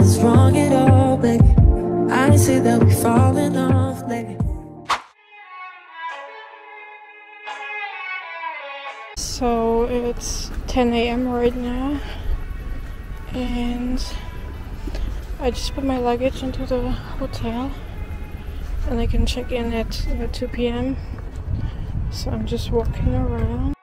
nothing's wrong at all. I see that we're falling off. So it's 10 a.m. right now, and I just put my luggage into the hotel, and I can check in at uh, 2 p.m. So I'm just walking around.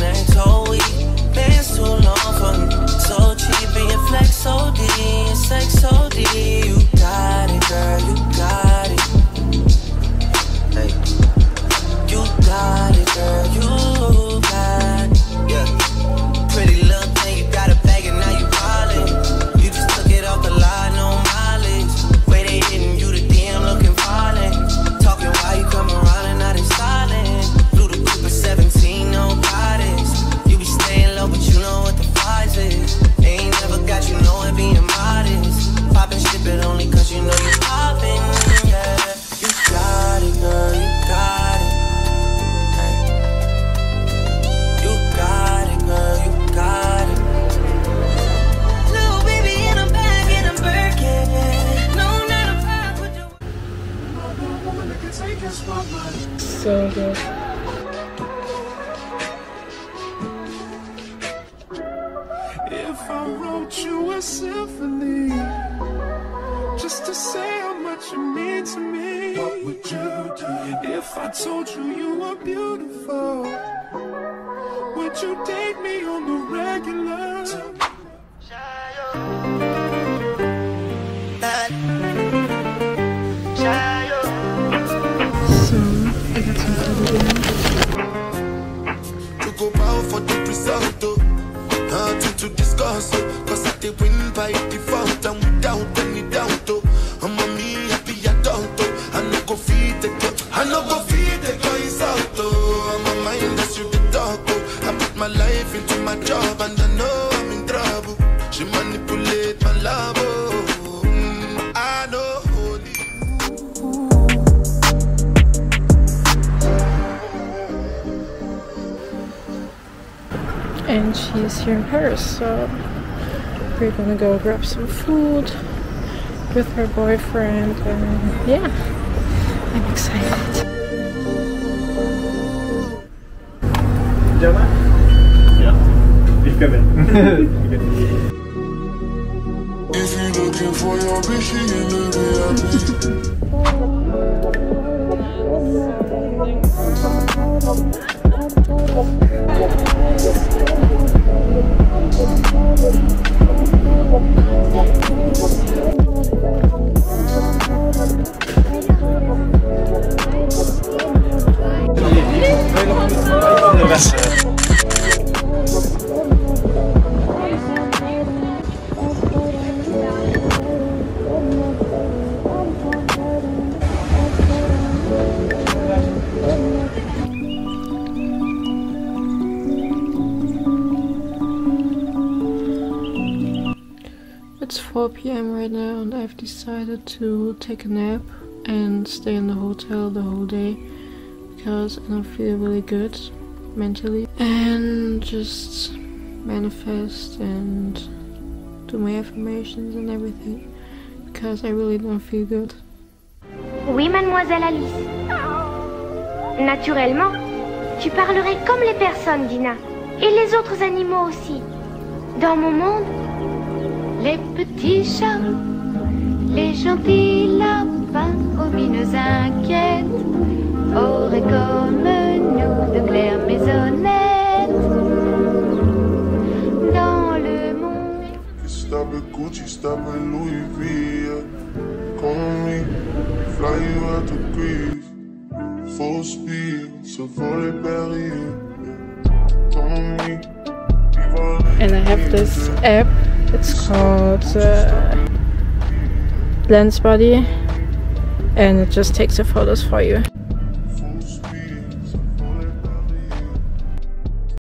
Next whole week. Bands too long for me. So So good. If I wrote you a symphony just to say how much you mean to me, what would you do? If I told you you were beautiful, would you date me on the regular? You go bow for the result. Nothing to discuss. Cause I did win by default and without any doubt, oh. I'm a me happy adult. I no go feed the girl, I no go feed the girl is out, oh. I'm a mind that's you the dog. I put my life into my job and she's here in Paris, so we're gonna go grab some food with her boyfriend, and yeah, I'm excited. Ja, ich komme. If you looking for your bitch, she in the VIP. It's 4 p.m. right now, and I've decided to take a nap and stay in the hotel the whole day because I don't feel really good mentally. And just manifest and do my affirmations and everything because I really don't feel good. Oui, mademoiselle Alice. Naturellement, tu parlerais comme les personnes, Dina. Et les autres animaux aussi. Dans mon monde, Les petits chats, les gentils lapins, omineux inquiètes, auraient comme nous de claires maisonnettes. Dans le monde. Stop at Gucci, stop at Louis V. Yeah. Come on me, fly you out to Greece. Full speed, so for the belly. Yeah. Come on me, leave all the And I have this app. It's called uh, Lens Buddy, and it just takes the photos for you.